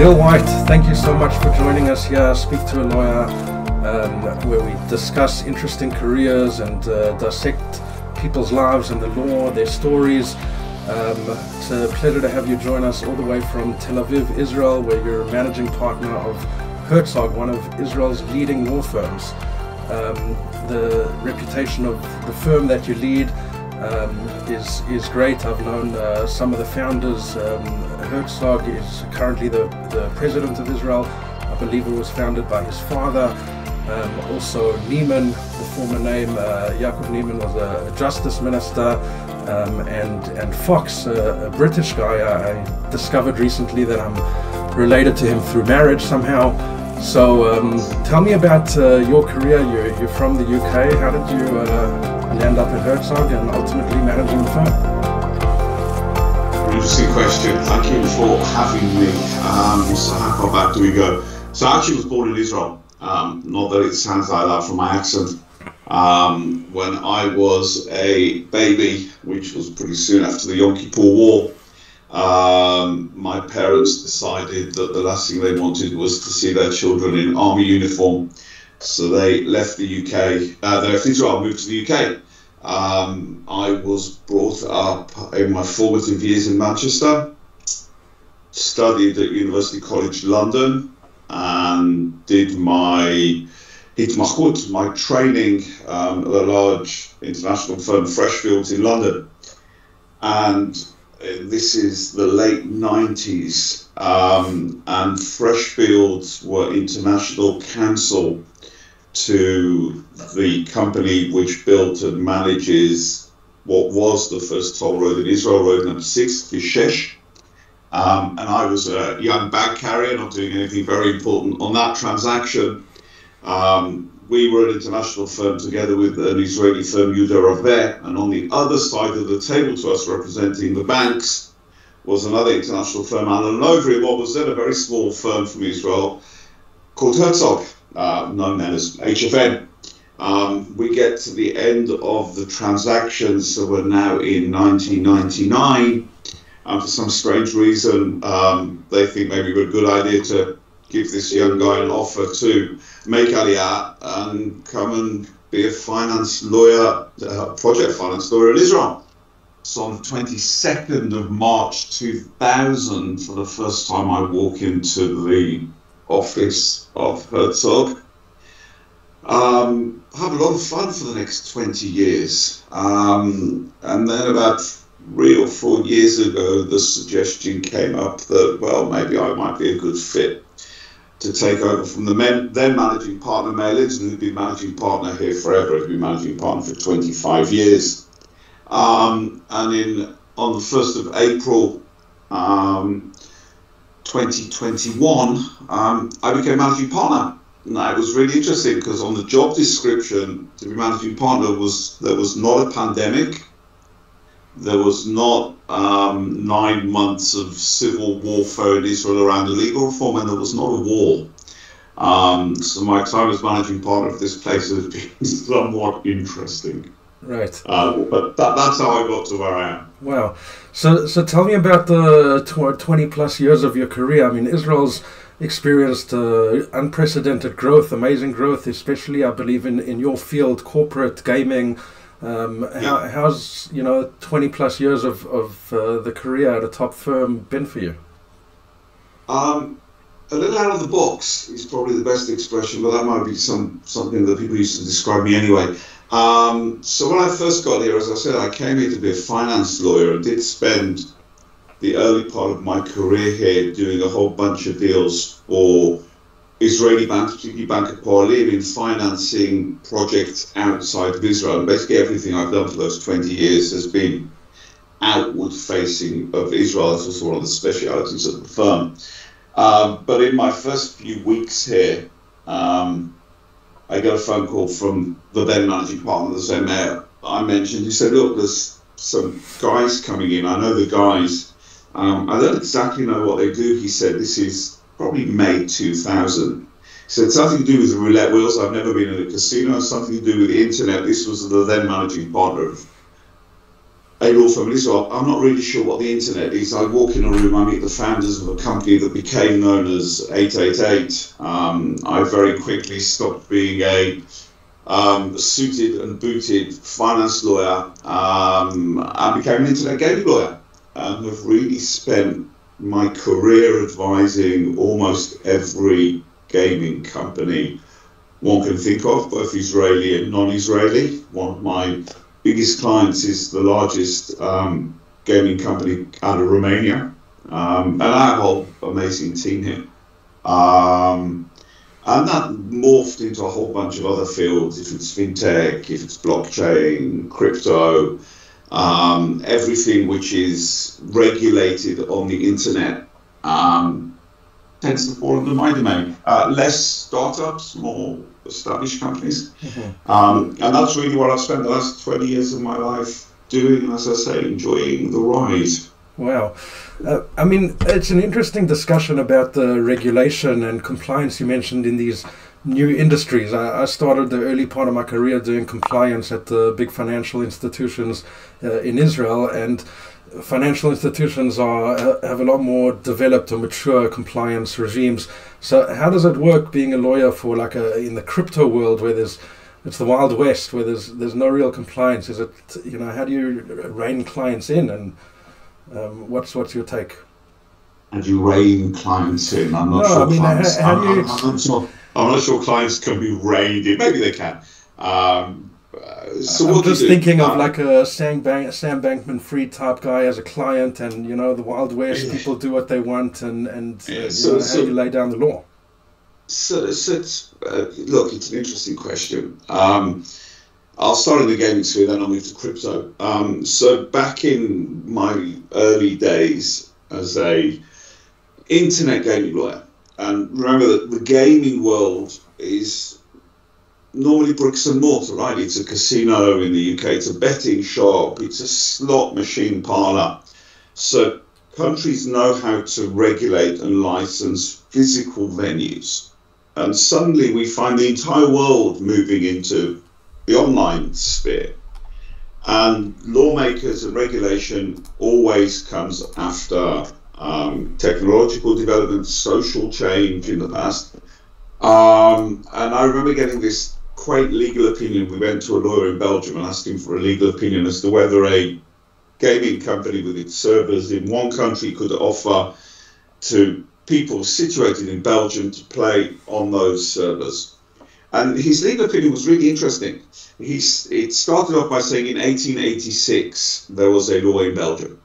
Gil White, thank you so much for joining us here. Speak to a lawyer, um, where we discuss interesting careers and uh, dissect people's lives and the law, their stories. Um, it's a pleasure to have you join us all the way from Tel Aviv, Israel, where you're a managing partner of Herzog, one of Israel's leading law firms. Um, the reputation of the firm that you lead um, is is great. I've known uh, some of the founders. Um, Herzog is currently the, the president of Israel. I believe it was founded by his father. Um, also, Neeman, the former name, uh, Yaakov Neeman was a justice minister, um, and and Fox, a, a British guy. I, I discovered recently that I'm related to him through marriage somehow. So, um, tell me about uh, your career. You're, you're from the UK. How did you uh, land up at Herzog and ultimately managing the firm? Interesting question. Thank you for having me. Um, so, how far back do we go? So, I actually was born in Israel. Um, not that it sounds like that from my accent. Um, when I was a baby, which was pretty soon after the Yom Kippur War, um, my parents decided that the last thing they wanted was to see their children in army uniform. So they left the UK, uh, they left Israel, moved to the UK. Um, I was brought up in my formative years in Manchester, studied at University College London, and did my hitmachut, my training um, at a large international firm, Freshfields in London. And this is the late 90s, um, and Freshfields were international counsel to the company which built and manages what was the first toll road in Israel, Road Number 6, Kvish Shesh. Um, and I was a young bag carrier, not doing anything very important on that transaction. Um, we were an international firm together with an Israeli firm, Yehuda Raveh, and on the other side of the table to us, representing the banks, was another international firm, Allen Overy, what was then a very small firm from Israel called Herzog, uh, known then as HFN. Um, we get to the end of the transaction, so we're now in 1999, and for some strange reason, um, they think maybe we're a good idea to give this young guy an offer to make Aliyah and come and be a finance lawyer, uh, project finance lawyer in Israel. So on the 22nd of March 2000, for the first time, I walk into the office of Herzog. Um, have a lot of fun for the next 20 years. Um, and then about three or four years ago, the suggestion came up that, well, maybe I might be a good fit to take over from the men, then managing partner Meir Linzen, who'd been managing partner here forever, who'd been managing partner for 25 years. Um, and in on the 1st of April um, 2021, um, I became managing partner. Now it was really interesting because on the job description to be managing partner was there was not a pandemic, there was not um, nine months of civil warfare in Israel around illegal reform, and there was not a war. Um, so my time as managing partner of this place has been somewhat interesting. Right. Uh, but that, that's how I got to where I am. Wow. So, so tell me about the 20 plus years of your career. I mean, Israel's experienced uh, unprecedented growth, amazing growth, especially, I believe, in, in your field, corporate gaming. Um, how, how's you know 20 plus years of, of uh, the career at a top firm been for you? Um, a little out of the box is probably the best expression, but that might be some something that people used to describe me anyway. Um, so when I first got here, as I said, I came here to be a finance lawyer and did spend the early part of my career here doing a whole bunch of deals for Israeli banks, particularly Bank of Poalim, in financing projects outside of Israel. And basically, everything I've done for those 20 years has been outward facing of Israel. That's also one of the specialities of the firm. Um, but in my first few weeks here, um, I got a phone call from the then managing partner, the same Meir I mentioned. He said, Look, there's some guys coming in. I know the guys. Um, I don't exactly know what they do. He said, This is probably May 2000. He said something to do with roulette wheels. I've never been in a casino. Something to do with the internet. This was the then managing partner of a law firm in Israel. I'm not really sure what the internet is. I walk in a room, I meet the founders of a company that became known as 888. Um, I very quickly stopped being a um, suited and booted finance lawyer um, and became an internet gaming lawyer and have really spent my career advising almost every gaming company one can think of, both Israeli and non-Israeli. One of my biggest clients is the largest um, gaming company out of Romania, um, and I have a whole amazing team here. Um, and that morphed into a whole bunch of other fields. If it's fintech, if it's blockchain, crypto, um, everything which is regulated on the internet um, tends to fall under my domain. Uh, less startups, more established companies. Mm-hmm. Um, and that's really what I've spent the last 20 years of my life doing, as I say, enjoying the ride. Wow. Uh, I mean, it's an interesting discussion about the regulation and compliance you mentioned in these new industries. I, I, started the early part of my career doing compliance at the big financial institutions uh, in Israel, and financial institutions are have a lot more developed or mature compliance regimes. So how does it work being a lawyer for like a in the crypto world where there's it's the wild west where there's there's no real compliance? Is it you know how do you rein clients in and um, what's what's your take? And you rein clients in? I'm not no, sure. I mean, clients, how, how I'm, I'm, I'm, not sure. I'm not sure clients can be reined in. Maybe they can. Um, so I'm just thinking of like a Sam, Bank, Sam Bankman-Fried type guy as a client, and you know the Wild West, yeah. people do what they want, and and yeah, uh, so, know, so, how you lay down the law. So, so it's, uh, look, it's an interesting question. Um, I'll start in the gaming sphere, then I'll move to crypto. Um, so back in my early days as a internet gaming lawyer, and remember that the gaming world is normally bricks and mortar, right? It's a casino in the UK, it's a betting shop, it's a slot machine parlor. So countries know how to regulate and license physical venues. And suddenly we find the entire world moving into the online sphere. And lawmakers and regulation always comes after um, technological development, social change in the past. Um, and I remember getting this quite legal opinion. We went to a lawyer in Belgium and asked him for a legal opinion as to whether a gaming company with its servers in one country could offer to people situated in Belgium to play on those servers. And his legal opinion was really interesting. He's, it started off by saying in 1886 there was a law in Belgium.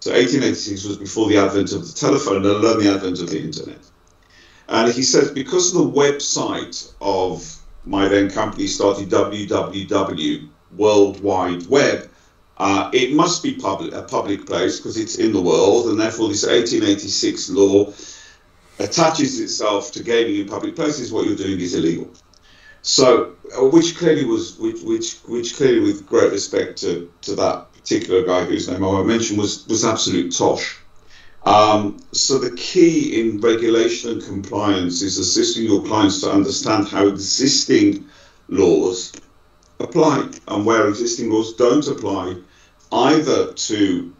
So 1886 was before the advent of the telephone and then the advent of the internet. And he says because the website of my then company started www World Wide Web. Uh, it must be public, a public place because it's in the world, and therefore this 1886 law attaches itself to gaming in public places. What you're doing is illegal. So, uh, which clearly was, which, which, which clearly, with great respect to, to that particular guy whose name I won't mention, was was absolute tosh. Um, so the key in regulation and compliance is assisting your clients to understand how existing laws apply and where existing laws don't apply, either to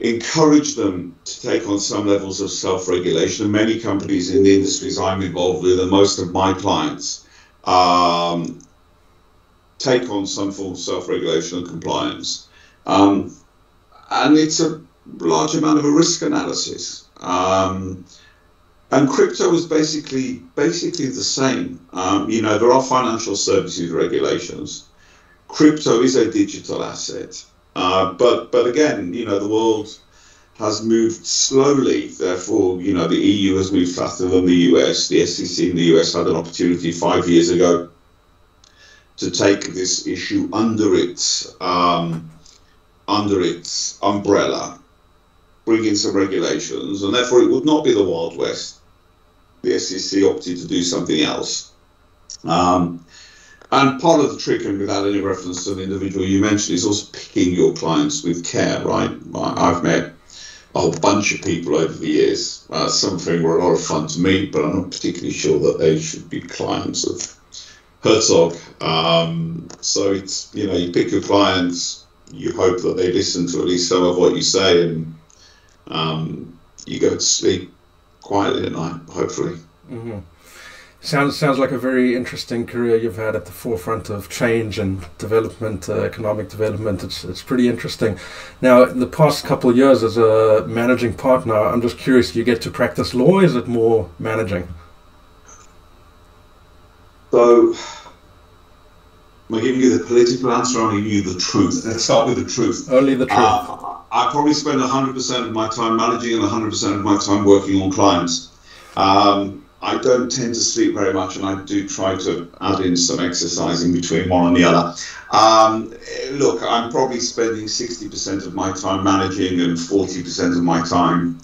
encourage them to take on some levels of self-regulation. Many companies in the industries I'm involved with, and most of my clients, um, take on some form of self-regulation and compliance. Um, and it's a large amount of a risk analysis. Um, and crypto is basically basically the same. Um, you know, there are financial services regulations. Crypto is a digital asset, uh, but but again, you know, the world has moved slowly. Therefore, you know, the EU has moved faster than the US. The SEC in the US had an opportunity five years ago to take this issue under its um, under its umbrella bring in some regulations, and therefore it would not be the Wild West. The SEC opted to do something else. Um, and part of the trick, and without any reference to the individual you mentioned, is also picking your clients with care, right? I've met a whole bunch of people over the years. Uh, some of whom were a lot of fun to meet, but I'm not particularly sure that they should be clients of Herzog. Um, so it's, you know, you pick your clients, you hope that they listen to at least some of what you say and um, you go to sleep quietly at night, hopefully. Mm-hmm. Sounds sounds like a very interesting career you've had at the forefront of change and development, uh, economic development. It's it's pretty interesting. Now, in the past couple of years as a managing partner, I'm just curious. You get to practice law? Is it more managing? So, am I giving you the political answer or am I giving you the truth? Let's start with the truth. Only the truth. Uh, I probably spend 100% of my time managing and 100% of my time working on clients. Um, I don't tend to sleep very much, and I do try to add in some exercising between one and the other. Um, look, I'm probably spending 60% of my time managing and 40% of my time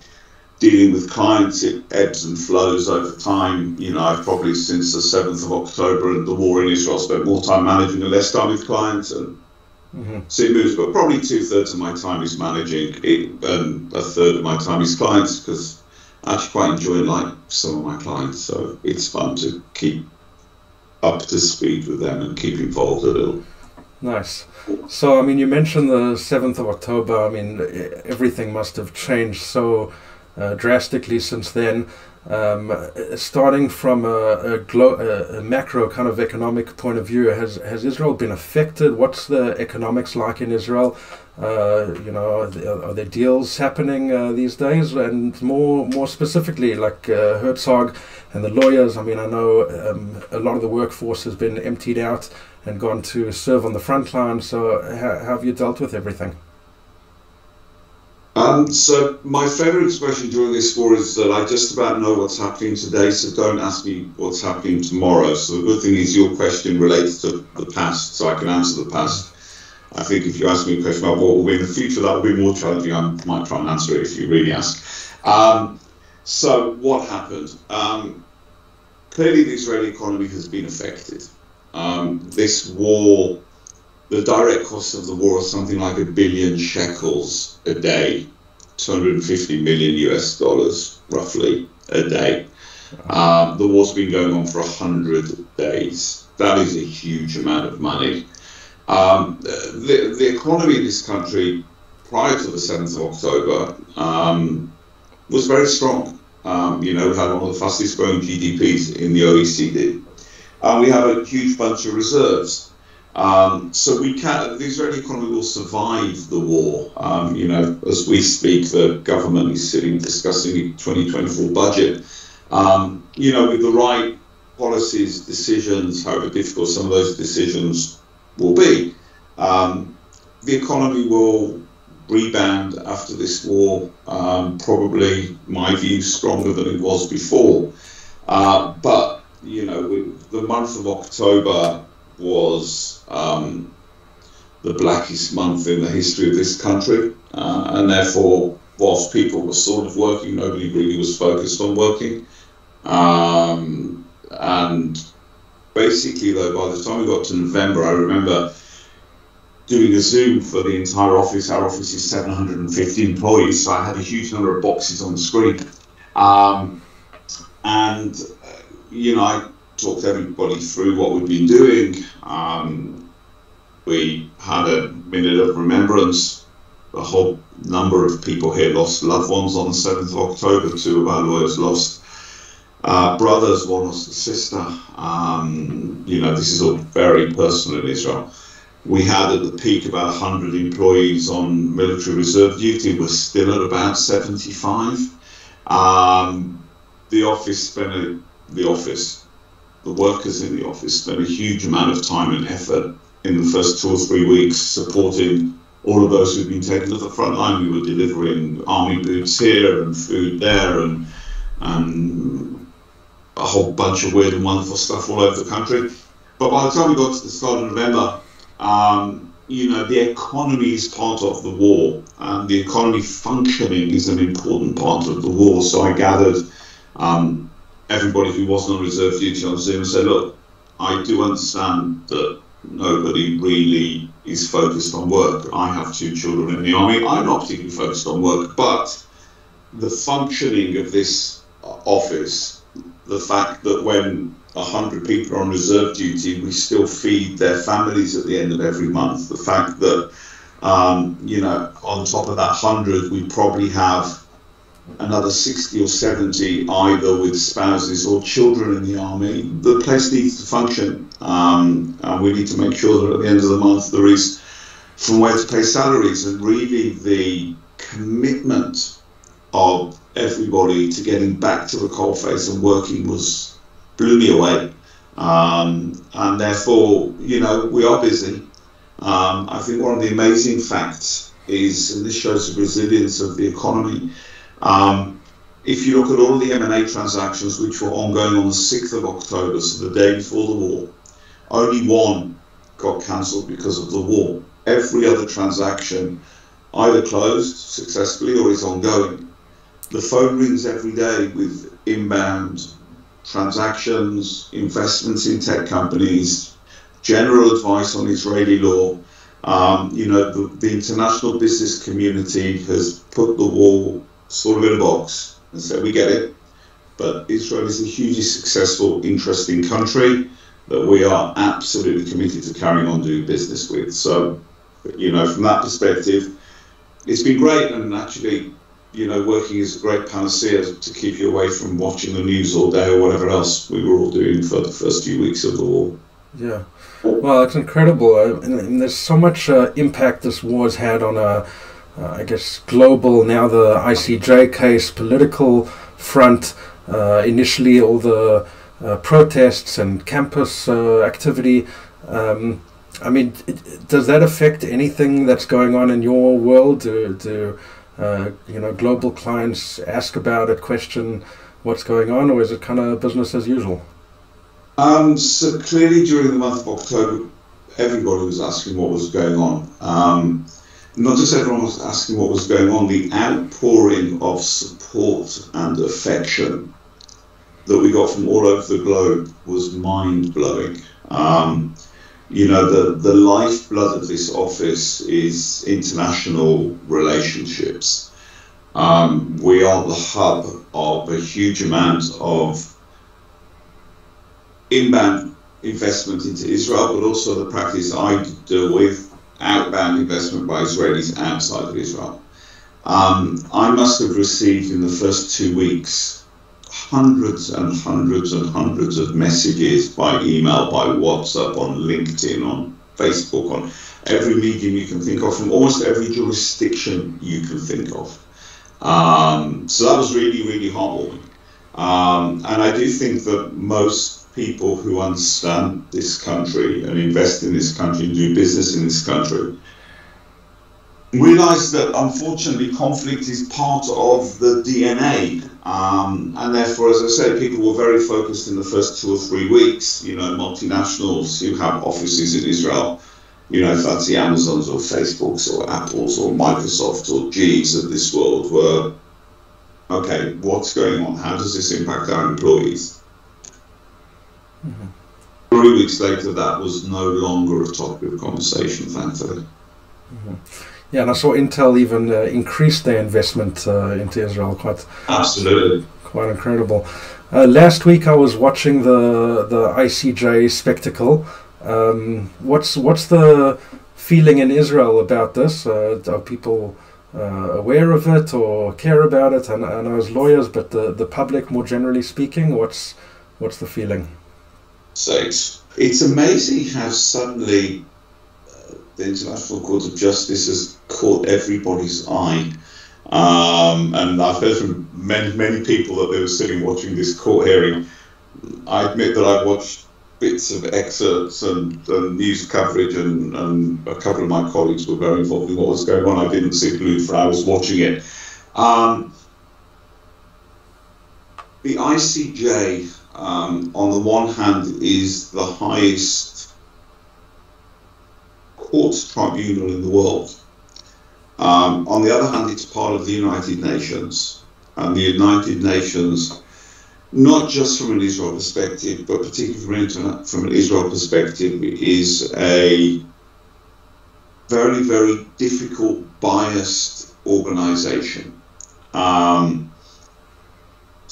dealing with clients. It ebbs and flows over time. You know, I've probably since the 7th of October and the war in Israel spent more time managing and less time with clients, and mm-hmm. so it moves. But probably two thirds of my time is managing, it, and a third of my time is clients because I actually quite enjoy like some of my clients, so it's fun to keep up to speed with them and keep involved a little. Nice. So, I mean, you mentioned the 7th of October. I mean, everything must have changed so uh, drastically since then. Um, starting from a, a, a, macro kind of economic point of view, has has Israel been affected? What's the economics like in Israel? Uh, you know, are there, are there deals happening uh, these days? And more more specifically, like uh, Herzog and the lawyers. I mean, I know um, a lot of the workforce has been emptied out and gone to serve on the front line. So, how have you dealt with everything? Um, so my favourite expression during this war is that I just about know what's happening today, so don't ask me what's happening tomorrow. So the good thing is your question relates to the past, so I can answer the past. I think if you ask me a question about what will be in the future, that will be more challenging. I might try and answer it if you really ask. Um, so what happened? Um, clearly, the Israeli economy has been affected. Um, this war the direct cost of the war is something like a billion shekels a day, 250 million US dollars roughly a day. Um, the war's been going on for 100 days. That is a huge amount of money. Um, the, the economy in this country prior to the 7th of October um, was very strong. Um, you know, we had one of the fastest growing GDPs in the OECD. And we have a huge bunch of reserves. Um, so we can, the Israeli economy will survive the war. Um, you know, as we speak, the government is sitting discussing the 2024 budget. Um, you know, with the right policies, decisions, however difficult some of those decisions will be, um, the economy will rebound after this war. Um, probably, my view, stronger than it was before. Uh, but you know, the month of October was um, the blackest month in the history of this country, uh, and therefore, whilst people were sort of working, nobody really was focused on working. Um, and basically, though, by the time we got to November, I remember doing a Zoom for the entire office. Our office is 750 employees, so I had a huge number of boxes on the screen. Um, and, uh, you know, I talked everybody through what we've been doing. Um, we had a minute of remembrance. A whole number of people here lost loved ones on the 7th of October. Two of our lawyers lost uh, brothers, one lost a sister. Um, you know, this is all very personal in Israel. We had at the peak about 100 employees on military reserve duty. We're still at about 75. Um, the office spent a, the office the workers in the office spent a huge amount of time and effort in the first two or three weeks supporting all of those who'd been taken to the front line. We were delivering army boots here and food there and, and a whole bunch of weird and wonderful stuff all over the country. But by the time we got to the start of November, um, you know, the economy is part of the war, and the economy functioning is an important part of the war. So I gathered um, everybody who wasn't on reserve duty on Zoom and look, I do understand that nobody really is focused on work. I have two children in the army. I'm not particularly focused on work, but the functioning of this office, the fact that when 100 people are on reserve duty, we still feed their families at the end of every month, the fact that Um, you know, on top of that 100, we probably have another 60 or 70 either with spouses or children in the army. The place needs to function, um, and we need to make sure that at the end of the month there is from where to pay salaries. And really, the commitment of everybody to getting back to the coalface and working was blew me away. Um, and therefore, you know, we are busy. Um, I think one of the amazing facts is, and this shows the resilience of the economy. Um, if you look at all the M&A transactions which were ongoing on the 6th of October, so the day before the war, only one got cancelled because of the war. Every other transaction either closed successfully or is ongoing. The phone rings every day with inbound transactions, investments in tech companies, general advice on Israeli law. Um, you know, the, the, international business community has put the war sort of in a box and said, we get it. But Israel is a hugely successful, interesting country that we are absolutely committed to carrying on doing business with. So, you know, from that perspective, it's been great and actually you know, working is a great panacea to keep you away from watching the news all day or whatever else we were all doing for the first few weeks of the war. Yeah. Well, it's incredible. And, and, there's so much uh, impact this war's had on a, uh, I guess, global, now the ICJ case, political front. Uh, initially, all the uh, protests and campus uh, activity. Um, I mean, does that affect anything that's going on in your world? Do, do uh, you know, global clients ask about it, question what's going on, or is it kind of business as usual? Um, so clearly, during the month of October, everybody was asking what was going on. Um, not just everyone was asking what was going on, the outpouring of support and affection that we got from all over the globe was mind blowing. Um, you know, the, the lifeblood of this office is international relationships. Um, we are the hub of a huge amount of inbound investment into Israel, but also the practice I deal with outbound investment by Israelis outside of Israel. Um, I must have received in the first two weeks hundreds and hundreds and hundreds of messages by email, by WhatsApp, on LinkedIn, on Facebook, on every medium you can think of, from almost every jurisdiction you can think of. Um, so that was really, really heartwarming. Um, and I do think that most people who understand this country and invest in this country and do business in this country realize that unfortunately conflict is part of the DNA. Um, and therefore, as I said, people were very focused in the first two or three weeks. You know, multinationals who have offices in Israel, you know, if that's the Amazons or Facebooks or Apples or Microsoft or G's of this world, were okay, what's going on? How does this impact our employees? Mm-hmm. Three weeks later, that was no longer a topic of conversation, thankfully. Mm-hmm. Yeah, and I saw Intel even uh, increase their investment uh, into Israel. Quite absolutely, quite incredible. Uh, last week I was watching the the ICJ spectacle. Um, what's what's the feeling in Israel about this? Uh, are people uh, aware of it or care about it? And I know as lawyers, but the, the public more generally speaking, what's what's the feeling? So it's, it's amazing how suddenly the International Court of Justice has caught everybody's eye. Um, and I've heard from many, many people that they were sitting watching this court hearing. I admit that I watched bits of excerpts and, and news coverage, and, and, a couple of my colleagues were very involved in what was going on. I didn't sit glued for I was watching it. Um, the ICJ, um, on the one hand, is the highest courts tribunal in the world. Um, on the other hand, it's part of the United Nations, and the United Nations, not just from an Israel perspective, but particularly from, an Israel perspective, is a very, very difficult, biased organization. Um,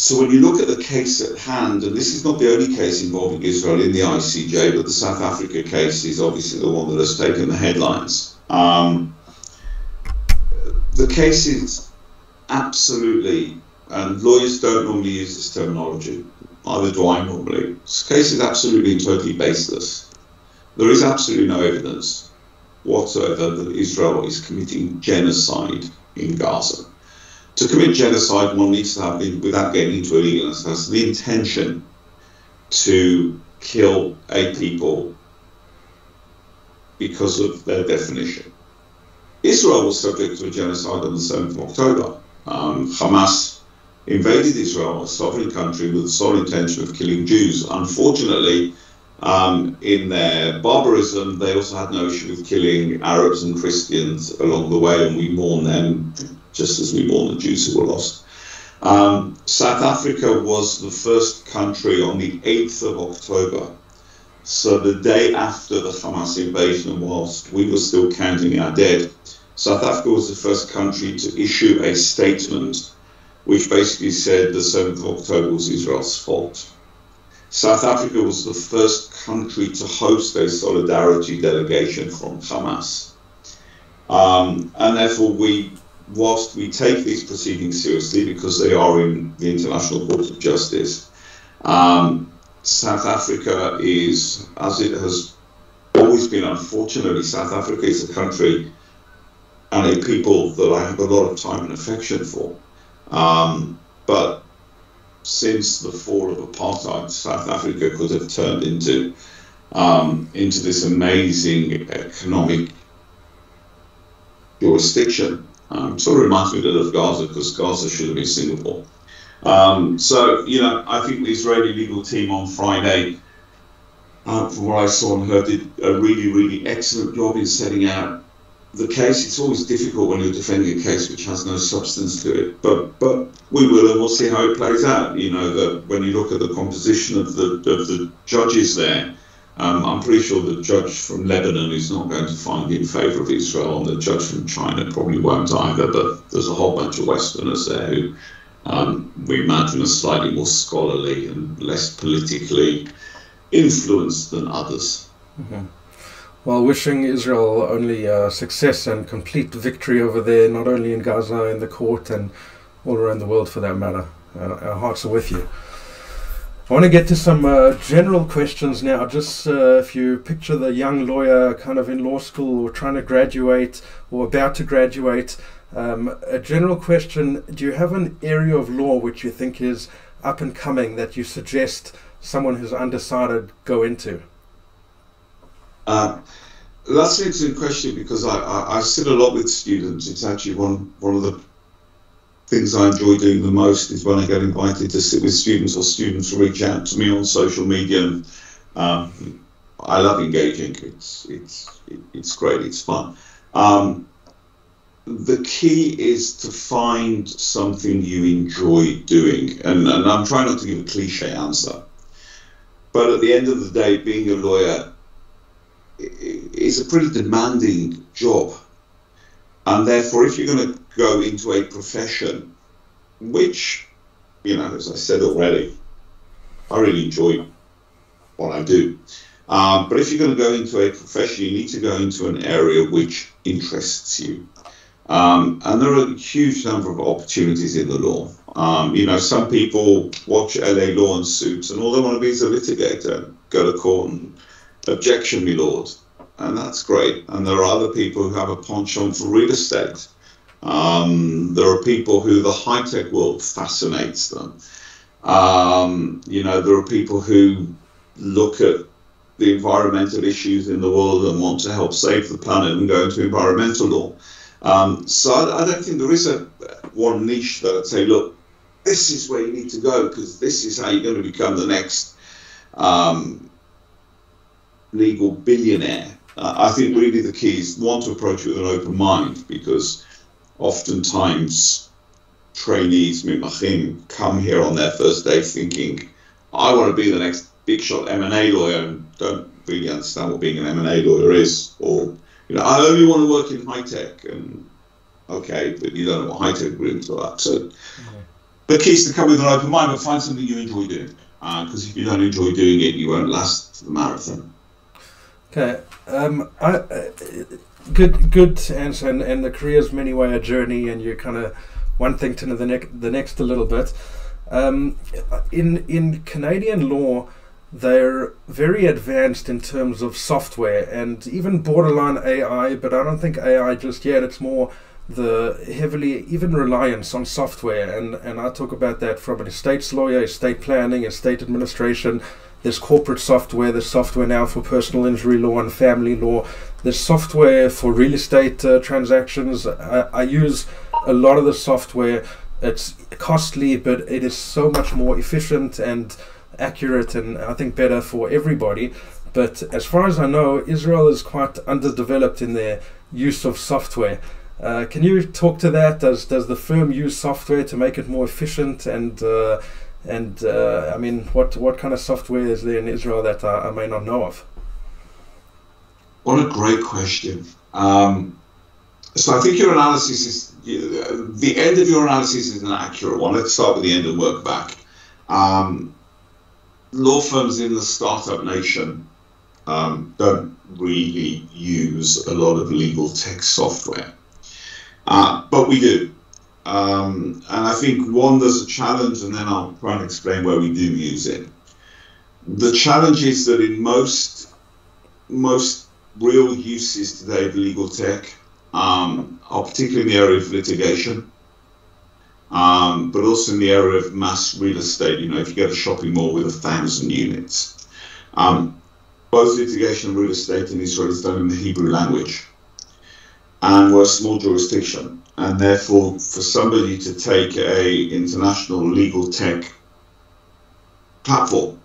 so when you look at the case at hand, and this is not the only case involving Israel in the ICJ, but the South Africa case is obviously the one that has taken the headlines. Um, the case is absolutely, and lawyers don't normally use this terminology, either do I normally. This case is absolutely and totally baseless. There is absolutely no evidence whatsoever that Israel is committing genocide in Gaza. To commit genocide, one needs to have, without getting into illegalness, has the intention to kill a people because of their definition. Israel was subject to a genocide on the 7th of October. Um, Hamas invaded Israel, a sovereign country, with the sole intention of killing Jews. Unfortunately, um, in their barbarism, they also had no issue with killing Arabs and Christians along the way, and we mourn them just as we mourn the Jews who were lost. Um, South Africa was the first country on the 8th of October so the day after the Hamas invasion, whilst we were still counting our dead, South Africa was the first country to issue a statement which basically said the 7th of October was Israel's fault. South Africa was the first country to host a solidarity delegation from Hamas. Um, and therefore, we, whilst we take these proceedings seriously because they are in the International Court of Justice, um, South Africa is, as it has always been, unfortunately, South Africa is a country and a people that I have a lot of time and affection for. Um, but since the fall of apartheid, South Africa could have turned into um, into this amazing economic jurisdiction. Um, sort of reminds me a little of Gaza because Gaza should have been Singapore. Um, so, you know, I think the Israeli legal team on Friday, uh, from what I saw and heard, did a really, really excellent job in setting out the case. It's always difficult when you're defending a case which has no substance to it, but but we will, and we'll see how it plays out. You know, that when you look at the composition of the of the judges there. Um, I'm pretty sure the judge from Lebanon is not going to find in favour of Israel, and the judge from China probably won't either. But there's a whole bunch of Westerners there who um, we imagine are slightly more scholarly and less politically influenced than others. Mm-hmm. Well, wishing Israel only uh, success and complete victory over there, not only in Gaza, in the court, and all around the world for that matter. Uh, our hearts are with you. I want to get to some uh, general questions now. Just uh, if you picture the young lawyer kind of in law school or trying to graduate or about to graduate, um, a general question Do you have an area of law which you think is up and coming that you suggest someone who's undecided go into? Uh, that's an interesting question because I, I, I, sit a lot with students. It's actually one, one of the things I enjoy doing the most is when I get invited to sit with students or students reach out to me on social media. Um, I love engaging. It's, it's, it's great. It's fun. Um, the key is to find something you enjoy doing. And, and I'm trying not to give a cliche answer. But at the end of the day, being a lawyer is a pretty demanding job. And therefore, if you're going to go into a profession, which, you know, as I said already, I really enjoy what I do. Um, but if you're going to go into a profession, you need to go into an area which interests you. Um, and there are a huge number of opportunities in the law. Um, you know, some people watch LA Law and Suits, and all they want to be is a litigator, go to court and objection, me lord, and that's great. And there are other people who have a penchant for real estate. Um, there are people who the high tech world fascinates them. Um, you know, there are people who look at the environmental issues in the world and want to help save the planet and go into environmental law. Um, so I, I, don't think there is a one niche that I'd say, look, this is where you need to go because this is how you're going to become the next um, legal billionaire. Uh, I think really the key is one to approach it with an open mind because oftentimes trainees, mitmachim, come here on their first day thinking, I want to be the next big shot M&A lawyer and don't really understand what being an M&A lawyer is or you know, I only want to work in high tech, and okay, but you don't know what high tech brings to that. So mm-hmm. the key is to come with an open mind, but find something you enjoy doing. Because uh, if you don't enjoy doing it, you won't last the marathon. Okay. Um, I, uh, good good answer, and, and the career's many way a journey, and you kind of one thing to the next the next a little bit. Um, in in Canadian law, they're very advanced in terms of software and even borderline AI, but I don't think AI just yet. It's more the heavily even reliance on software and and I talk about that from an estates lawyer, estate planning, estate administration. There's corporate software. There's software now for personal injury law and family law. There's software for real estate uh, transactions. I, I use a lot of the software. It's costly, but it is so much more efficient and accurate, and I think better for everybody. But as far as I know, Israel is quite underdeveloped in their use of software. Uh, can you talk to that? Does does the firm use software to make it more efficient? And uh, and uh, I mean, what what kind of software is there in Israel that I, I may not know of? What a great question. Um, so I think your analysis is the end of your analysis is an accurate one. Let's start with the end and work back. Um, law firms in the startup nation um, don't really use a lot of legal tech software. Uh, but we do. Um, and I think one, there's a challenge, and then I'll try and explain where we do use it. The challenge is that in most most real uses today of legal tech um, are particularly in the area of litigation, um, but also in the area of mass real estate. You know, if you get a shopping mall with a thousand units, um, both litigation and real estate in Israel is done in the Hebrew language and we're a small jurisdiction. And therefore, for somebody to take a international legal tech platform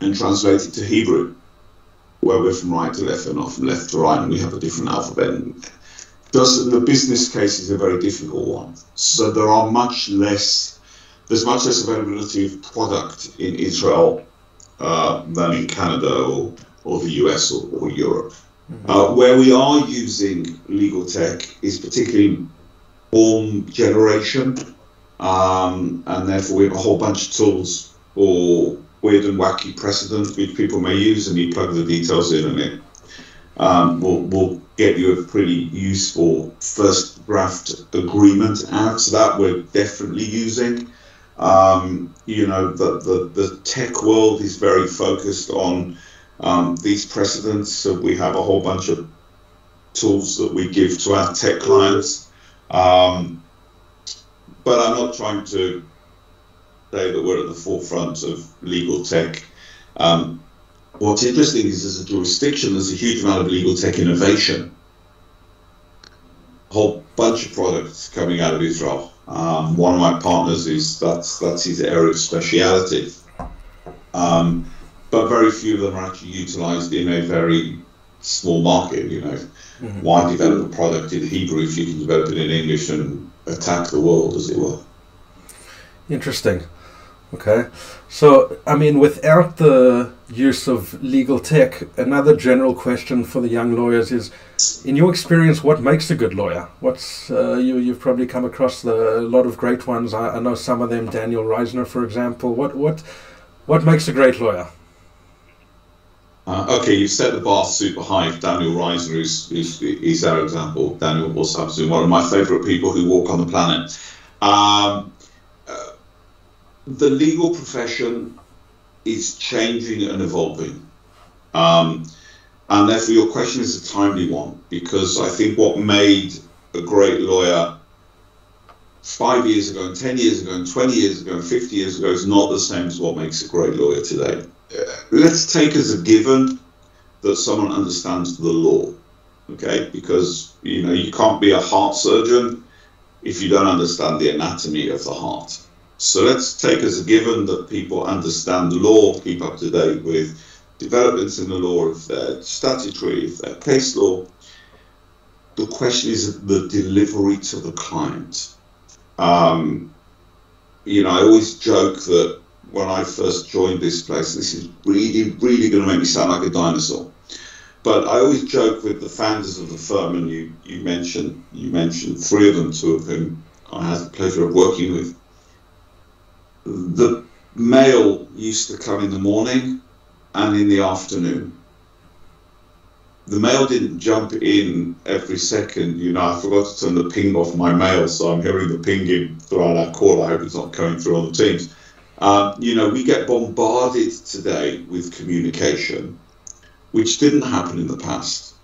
and translate it to Hebrew, where we're from right to left and not from left to right, and we have a different alphabet. Does the business case is a very difficult one. So there are much less. There's much less availability of product in Israel uh, than in Canada or, or the US or, or Europe. Mm-hmm. Uh, where we are using legal tech is particularly form generation, um, and therefore we have a whole bunch of tools for weird and wacky precedent which people may use, and you plug the details in, and it um, will will get you a pretty useful first draft agreement out. So that we're definitely using. Um, you know, the, the the tech world is very focused on um, these precedents. So we have a whole bunch of tools that we give to our tech clients. Um, but I'm not trying to say that we're at the forefront of legal tech. Um, what's interesting is as a jurisdiction, there's a huge amount of legal tech innovation. A whole bunch of products coming out of Israel. Um, one of my partners is that's that's his area of speciality. Um, but very few of them are actually utilized in a very small market. You know, mm-hmm. why develop a product in Hebrew if you can develop it in English and attack the world, as it were? Interesting. Okay, so I mean, without the use of legal tech, another general question for the young lawyers is: in your experience, what makes a good lawyer? What's uh, you you've probably come across the, a lot of great ones. I, I know some of them, Daniel Reisner, for example. What what what makes a great lawyer? Uh, okay, you've set the bar super high. Daniel Reisner is, is, is our example. Daniel was one of my favourite people who walk on the planet. Um, the legal profession is changing and evolving. Um, and therefore, your question is a timely one because I think what made a great lawyer five years ago, and 10 years ago, and 20 years ago, and 50 years ago is not the same as what makes a great lawyer today let's take as a given that someone understands the law, okay? Because you know you can't be a heart surgeon if you don't understand the anatomy of the heart. So let's take as a given that people understand the law, keep up to date with developments in the law, if they're statutory, if they're case law. The question is the delivery to the client. Um, you know, I always joke that when I first joined this place. This is really, really going to make me sound like a dinosaur. But I always joke with the founders of the firm, and you, you mentioned you mentioned three of them, two of whom I had the pleasure of working with. The mail used to come in the morning and in the afternoon. the mail didn't jump in every second. You know, I forgot to turn the ping off my mail, so I'm hearing the pinging throughout our call. I hope it's not coming through on the Teams. Um, you know, we get bombarded today with communication, which didn't happen in the past.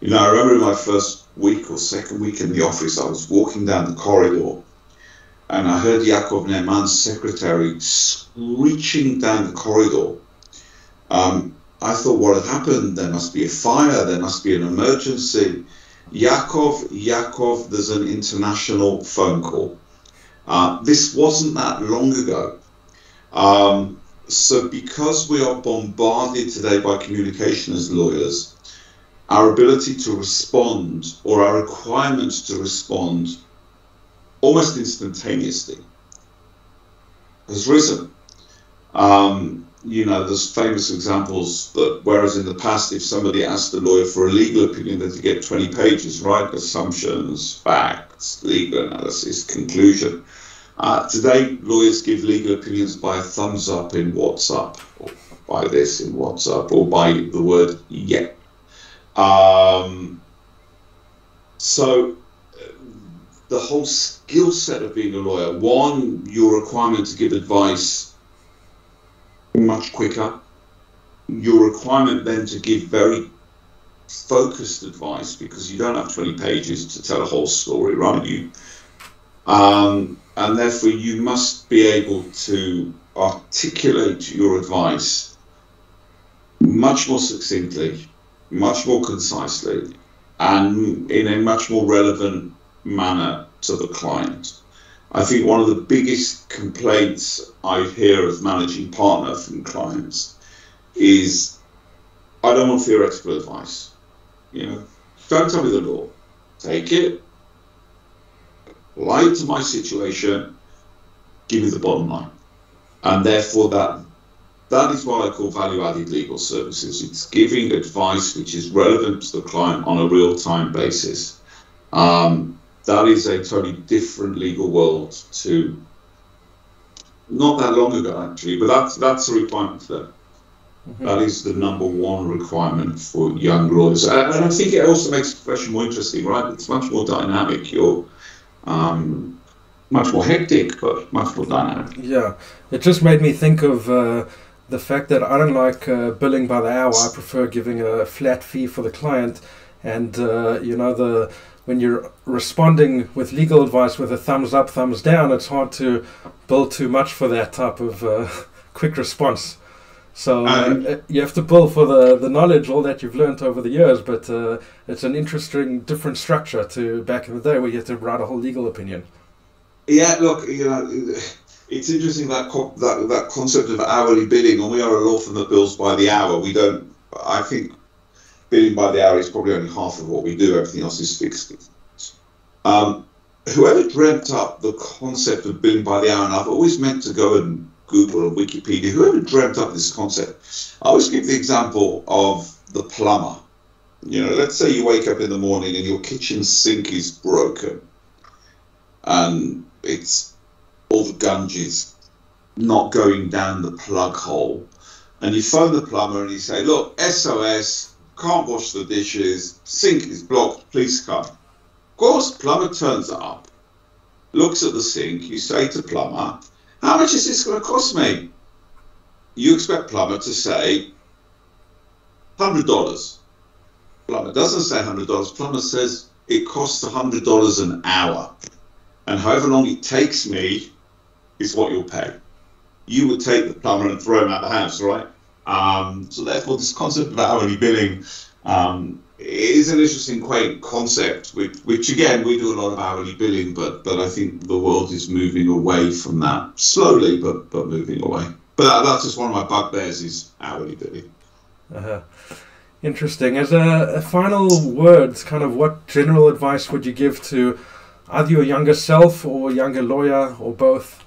You know, I remember in my first week or second week in the office, I was walking down the corridor and I heard Yakov Neeman's secretary screeching down the corridor. Um, I thought, what had happened? There must be a fire, there must be an emergency. Yakov, Yakov, there's an international phone call. Uh, this wasn't that long ago. Um, so, because we are bombarded today by communication as lawyers, our ability to respond or our requirement to respond almost instantaneously has risen. Um, you know, there's famous examples that whereas in the past, if somebody asked a lawyer for a legal opinion, they'd get 20 pages, right? Assumptions, facts, legal analysis, conclusion. Uh, today, lawyers give legal opinions by a thumbs up in WhatsApp, or by this in WhatsApp, or by the word yeah. Um, so, the whole skill set of being a lawyer one, your requirement to give advice much quicker, your requirement then to give very focused advice because you don't have 20 pages to tell a whole story, right? You, um, and therefore, you must be able to articulate your advice much more succinctly, much more concisely, and in a much more relevant manner to the client. I think one of the biggest complaints I hear as managing partner from clients is I don't want theoretical advice. You know, don't tell me the law. Take it, apply to my situation, give me the bottom line. And therefore that that is what I call value added legal services. It's giving advice which is relevant to the client on a real time basis. Um, that is a totally different legal world to not that long ago actually, but that's that's a requirement there. Mm-hmm. That is the number one requirement for young lawyers, and, and I think it also makes the profession more interesting, right? It's much more dynamic. You're um, much more hectic, but much more dynamic. Yeah, it just made me think of uh, the fact that I don't like uh, billing by the hour. I prefer giving a flat fee for the client, and uh, you know the when you're responding with legal advice with a thumbs up, thumbs down, it's hard to bill too much for that type of uh, quick response. So um, you have to bill for the, the knowledge, all that you've learned over the years, but uh, it's an interesting, different structure to back in the day where you had to write a whole legal opinion. Yeah, look, you know, it's interesting that co- that that concept of hourly billing. And we are a law firm that bills by the hour. We don't. I think billing by the hour is probably only half of what we do. Everything else is fixed. Um, whoever dreamt up the concept of billing by the hour, and I've always meant to go and Google or Wikipedia, whoever dreamt up this concept, I always give the example of the plumber. You know, let's say you wake up in the morning and your kitchen sink is broken and it's all the gunges not going down the plug hole. And you phone the plumber and you say, Look, SOS, can't wash the dishes, sink is blocked, please come. Of course, plumber turns up, looks at the sink, you say to plumber, How much is this going to cost me? You expect plumber to say, $100. Plumber doesn't say $100, plumber says it costs $100 an hour. And however long it takes me is what you'll pay. You would take the plumber and throw him out of the house, right? Um, so therefore, this concept of hourly billing um, is an interesting, quaint concept. Which, which, again, we do a lot of hourly billing, but but I think the world is moving away from that slowly, but but moving away. But that, that's just one of my bugbears is hourly billing. Uh-huh. Interesting. As a, a final word, kind of what general advice would you give to either your younger self or younger lawyer or both?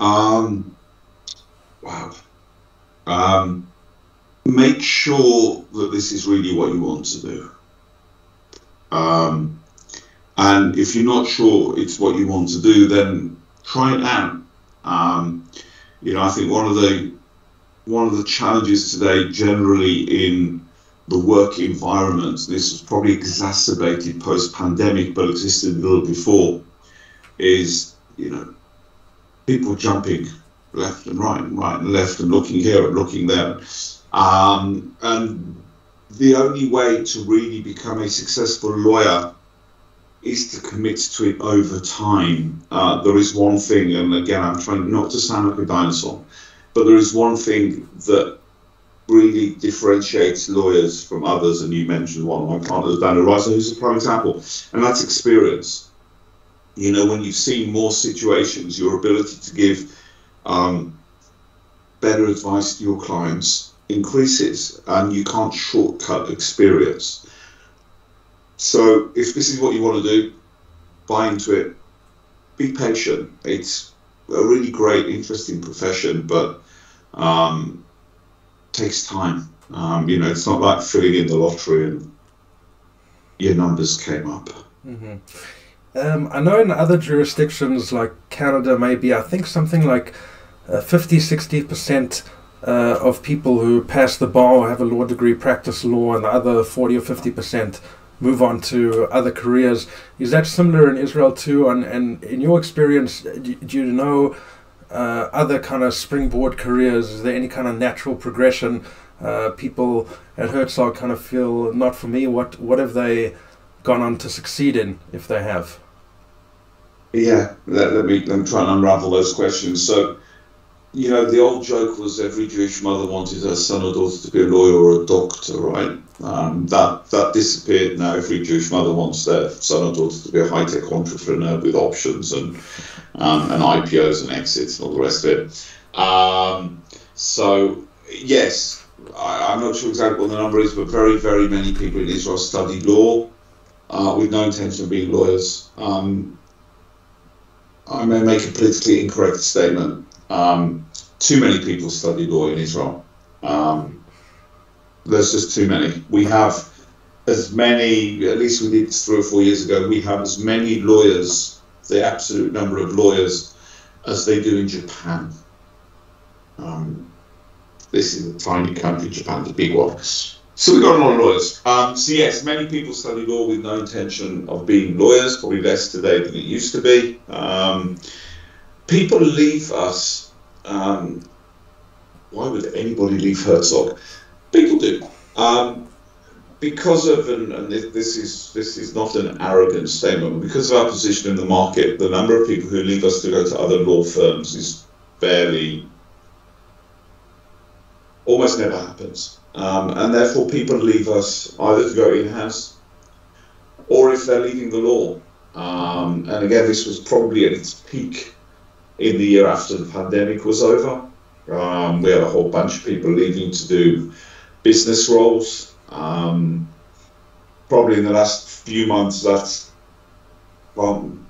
Um, wow. Um, make sure that this is really what you want to do. Um, and if you're not sure it's what you want to do, then try it out. Um, you know, I think one of the one of the challenges today, generally in the work environment. This was probably exacerbated post pandemic, but existed a little before. Is you know people jumping left and right and right and left and looking here and looking there, um, and the only way to really become a successful lawyer is to commit to it over time. Uh, there is one thing, and again, I'm trying not to sound like a dinosaur, but there is one thing that really differentiates lawyers from others, and you mentioned one of my partners, Daniel Rice, who's a prime example, and that's experience. You know, when you've seen more situations, your ability to give um, better advice to your clients increases, and you can't shortcut experience. So, if this is what you want to do, buy into it. Be patient. It's a really great, interesting profession, but um, takes time. Um, you know, it's not like filling in the lottery and your numbers came up. Mm-hmm. Um, I know in other jurisdictions like Canada, maybe I think something like uh, 50 60% uh, of people who pass the bar or have a law degree practice law, and the other 40 or 50% move on to other careers. Is that similar in Israel too? And, and in your experience, do, do you know uh, other kind of springboard careers? Is there any kind of natural progression? Uh, people at Herzog kind of feel not for me. What what have they gone on to succeed in if they have? Yeah, let me let me try and unravel those questions. So, you know, the old joke was every Jewish mother wanted her son or daughter to be a lawyer or a doctor, right? Um, that that disappeared now. Every Jewish mother wants their son or daughter to be a high tech entrepreneur with options and um, and IPOs and exits and all the rest of it. Um, so yes, I, am not sure exactly what the number is, but very very many people in Israel study law uh, with no intention of being lawyers. Um, I may make a politically incorrect statement. Um, too many people study law in Israel. Um, there's just too many. We have as many, at least we did three or four years ago, we have as many lawyers, the absolute number of lawyers, as they do in Japan. Um, this is a tiny country, Japan's a big one. So we've got a lot of lawyers. Um, so yes, many people study law with no intention of being lawyers, probably less today than it used to be. Um, people leave us. Um, why would anybody leave Herzog? People do. Um, because of, and, and, this is this is not an arrogant statement, because of our position in the market, the number of people who leave us to go to other law firms is barely, almost never happens. Um, and therefore, people leave us either to go in house or if they're leaving the law. Um, and again, this was probably at its peak in the year after the pandemic was over. Um, we had a whole bunch of people leaving to do business roles. Um, probably in the last few months, that's um,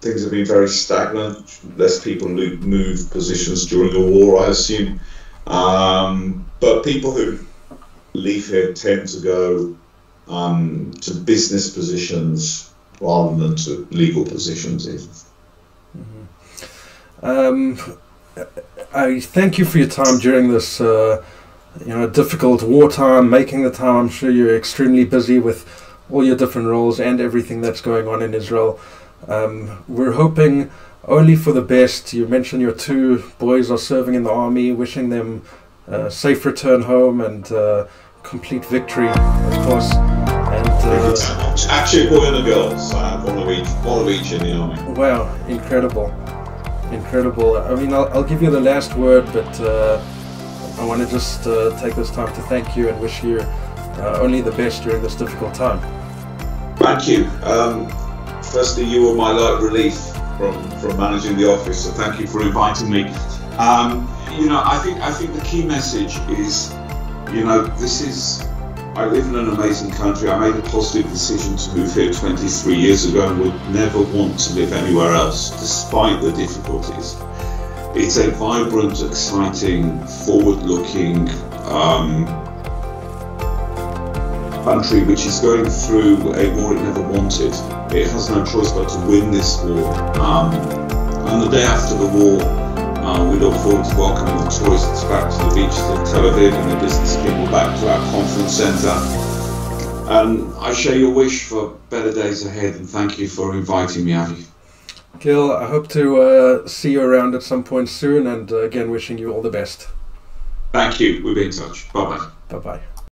things have been very stagnant. Less people move positions during a war, I assume. Um, but people who leave here tend to go um, to business positions rather than to legal positions. Mm-hmm. Um, I thank you for your time during this, uh, you know, difficult wartime. Making the time, I'm sure you're extremely busy with all your different roles and everything that's going on in Israel. Um, we're hoping only for the best. You mentioned your two boys are serving in the army, wishing them a safe return home and uh, complete victory, of course. And uh, actually, a boy and a girl. So one of each, one of each in the army. Wow, incredible, incredible. I mean, I'll, I'll give you the last word, but uh, I want to just uh, take this time to thank you and wish you uh, only the best during this difficult time. Thank you. Um, firstly, you were my light relief from, from managing the office, so thank you for inviting me. Um, you know, I think I think the key message is, you know, this is. I live in an amazing country. I made a positive decision to move here 23 years ago and would never want to live anywhere else, despite the difficulties. It's a vibrant, exciting, forward-looking um, country which is going through a war it never wanted. It has no choice but to win this war. Um, and the day after the war, Uh, we look forward to welcoming the tourists back to the beaches of Tel Aviv and the business people back to our conference centre. And I share your wish for better days ahead and thank you for inviting me, Avi. Gil, I hope to uh, see you around at some point soon and uh, again wishing you all the best. Thank you. We'll be in touch. Bye bye. Bye bye.